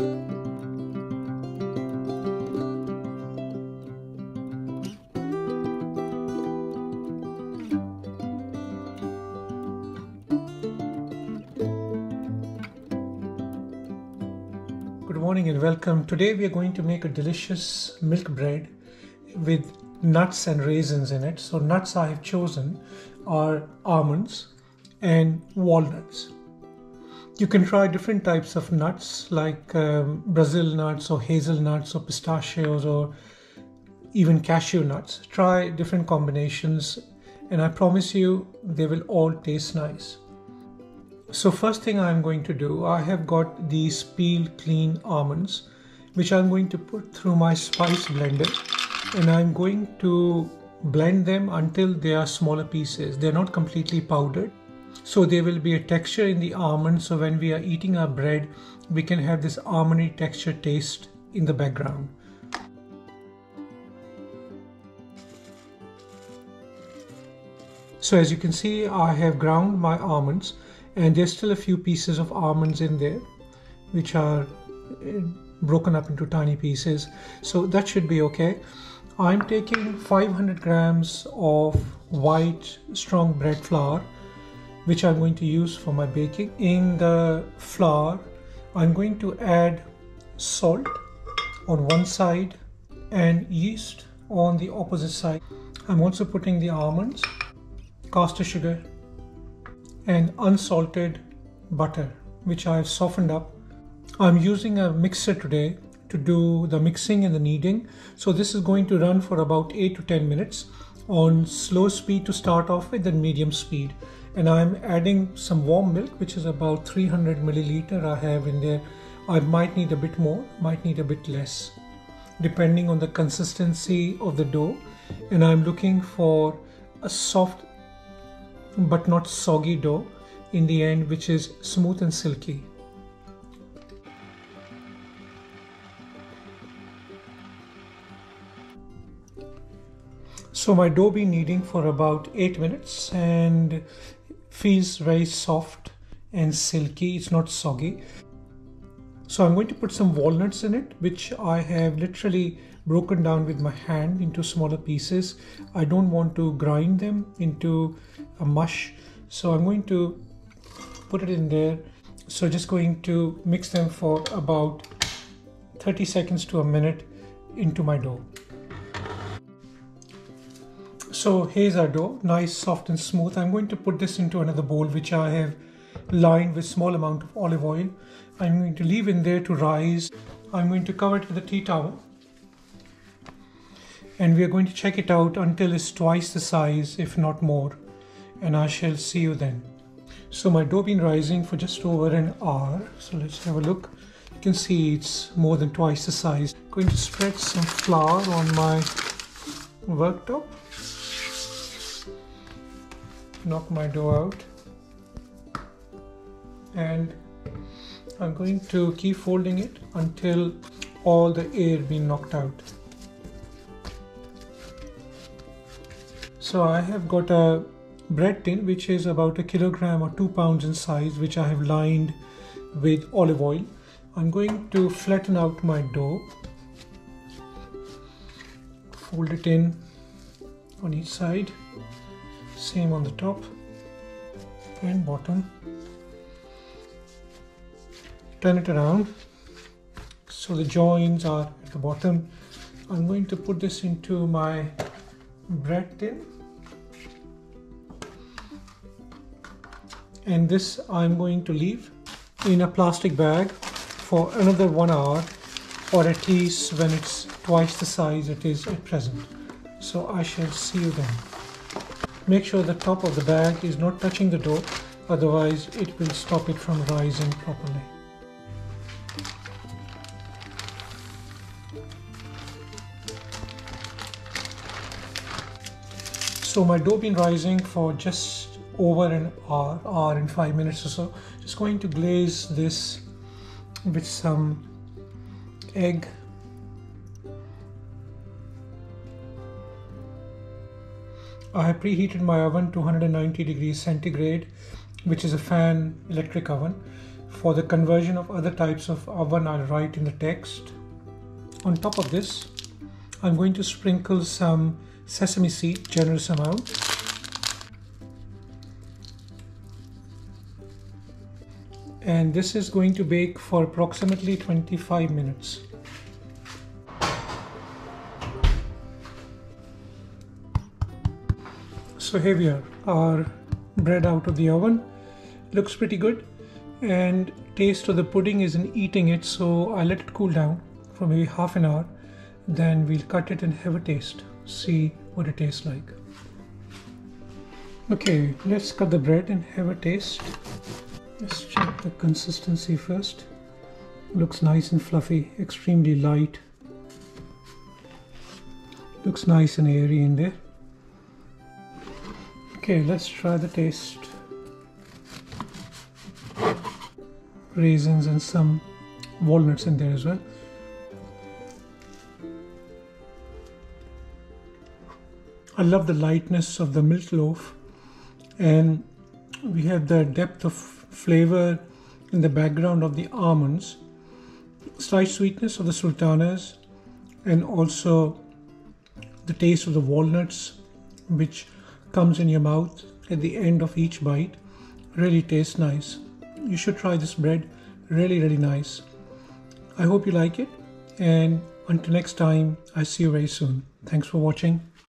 Good morning and welcome. Today we are going to make a delicious milk bread with nuts and raisins in it. So, nuts I have chosen are almonds and walnuts. You can try different types of nuts like um, Brazil nuts or hazelnuts or pistachios or even cashew nuts. Try different combinations, and I promise you they will all taste nice. So first thing I'm going to do, I have got these peeled clean almonds, which I'm going to put through my spice blender and I'm going to blend them until they are smaller pieces. They're not completely powdered. So there will be a texture in the almond. So when we are eating our bread, we can have this almondy texture taste in the background. So as you can see, I have ground my almonds and there's still a few pieces of almonds in there which are eh, broken up into tiny pieces so that should be okay i'm taking 500 grams of white strong bread flour which i'm going to use for my baking in the flour i'm going to add salt on one side and yeast on the opposite side i'm also putting the almonds caster sugar and unsalted butter which I have softened up. I'm using a mixer today to do the mixing and the kneading. So this is going to run for about 8 to 10 minutes on slow speed to start off with and medium speed. And I'm adding some warm milk which is about 300 milliliter I have in there. I might need a bit more, might need a bit less depending on the consistency of the dough and I'm looking for a soft but not soggy dough in the end which is smooth and silky. So my dough been kneading for about 8 minutes and feels very soft and silky. It's not soggy. So I'm going to put some walnuts in it which I have literally broken down with my hand into smaller pieces. I don't want to grind them into a mush. So I'm going to put it in there. So just going to mix them for about 30 seconds to a minute into my dough. So here's our dough, nice, soft and smooth. I'm going to put this into another bowl which I have lined with small amount of olive oil. I'm going to leave in there to rise. I'm going to cover it with a tea towel and we are going to check it out until it's twice the size if not more and I shall see you then. So my dough been rising for just over an hour so let's have a look. You can see it's more than twice the size. I'm going to spread some flour on my worktop. Knock my dough out and I'm going to keep folding it until all the air been knocked out. So I have got a bread tin which is about a kilogram or two pounds in size which I have lined with olive oil. I'm going to flatten out my dough, fold it in on each side, same on the top and bottom. Turn it around so the joins are at the bottom. I'm going to put this into my bread tin and this I'm going to leave in a plastic bag for another one hour or at least when it's twice the size it is at present. So I shall see you then. Make sure the top of the bag is not touching the dough otherwise it will stop it from rising properly. So my dough been rising for just over an hour, hour and five minutes or so. Just going to glaze this with some egg. I have preheated my oven to 190 degrees centigrade, which is a fan electric oven, For the conversion of other types of oven, I'll write in the text. On top of this, I'm going to sprinkle some sesame seed, generous amount. And this is going to bake for approximately 25 minutes. So here are, our bread out of the oven. Looks pretty good. And taste of the pudding is in eating it so I let it cool down for maybe half an hour. Then we'll cut it and have a taste. See what it tastes like. Okay let's cut the bread and have a taste. Let's check the consistency first. Looks nice and fluffy extremely light. Looks nice and airy in there okay let's try the taste. Raisins and some walnuts in there as well. I love the lightness of the milk loaf. And we have the depth of flavor in the background of the almonds, slight sweetness of the sultanas and also the taste of the walnuts which comes in your mouth at the end of each bite really tastes nice. You should try this bread, really really nice. I hope you like it and until next time I see you very soon. Thanks for watching.